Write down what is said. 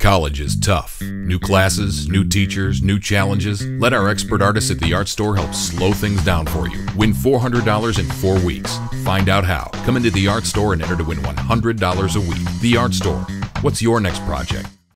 College is tough. New classes, new teachers, new challenges. Let our expert artists at the Art Store help slow things down for you. Win $400 in four weeks. Find out how. Come into the Art Store and enter to win $100 a week. The Art Store. What's your next project?